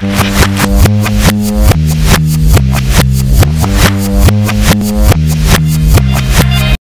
Thank you.